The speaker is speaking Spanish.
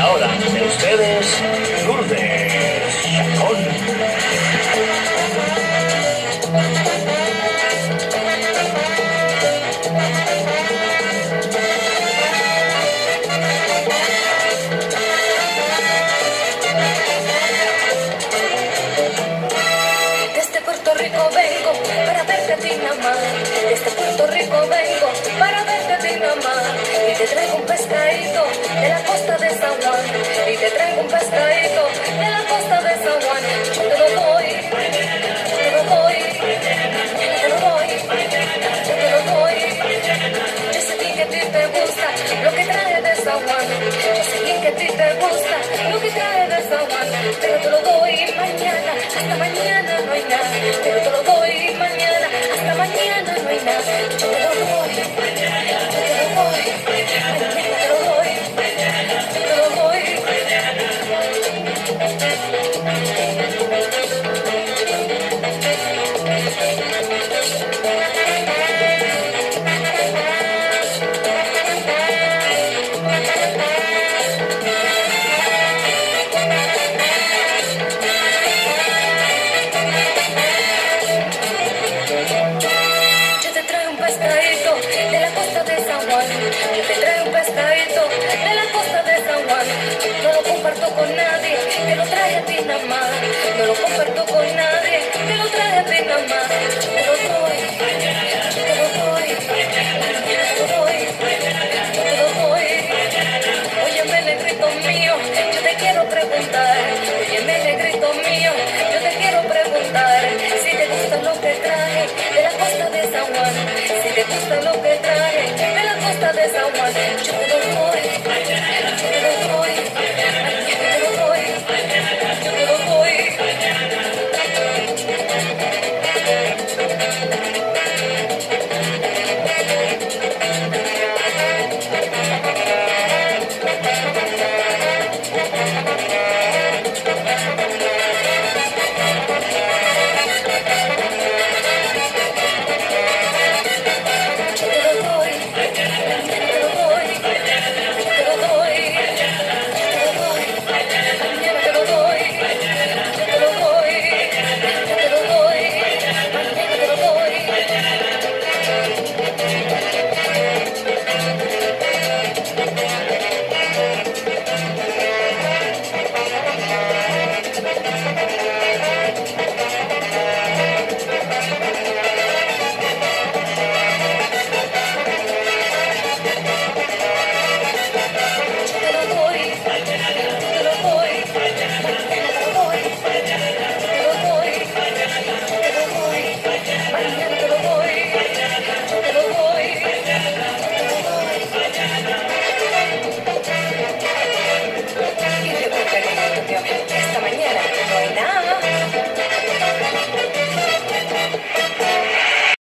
ahora, de ustedes, Lourdes Chacón. Desde Puerto Rico vengo para verte a ti más. Desde Puerto Rico vengo te lo doy mañana, hasta mañana no hay nada. San Juan. Te traigo un pescadito de la costa de San Juan. No lo comparto con nadie, te lo trae a ti nada más. No lo comparto con nadie, te lo trae a ti nada más. Te lo doy, te lo doy, te lo doy, te lo doy. Óyeme, negrito mío, yo te quiero preguntar. Óyeme, negrito mío,